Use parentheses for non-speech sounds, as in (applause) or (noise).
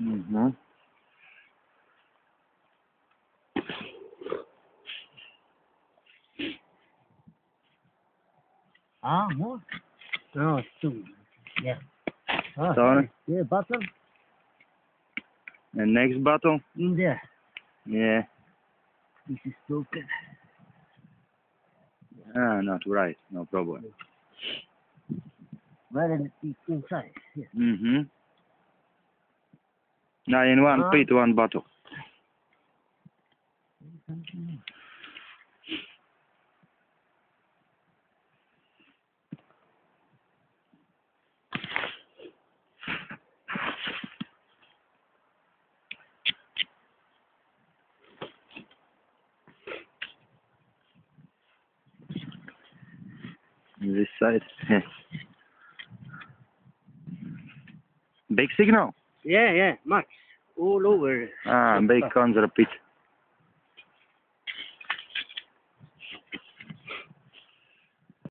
Mm-hmm. Ah, more. No, it's two. Yeah. Ah, Sorry. Yeah, bottle And next bottle? in there. Yeah. This is broken. Ah, not right. No problem. Where is it inside? Yeah. Mm-hmm. Now in one uh-huh. pit, one bottle. This side. (laughs) Big signal. Yeah, yeah, Max. All over. Ah, big contra pit.